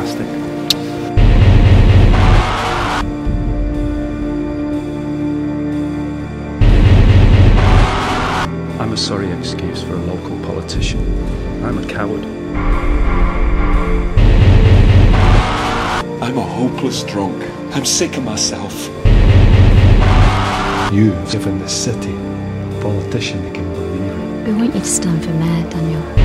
fantastic. I'm a sorry excuse for a local politician. I'm a coward. I'm a hopeless drunk. I'm sick of myself. You've given this city a politician that can believe in. We want you to stand for mayor, Daniel.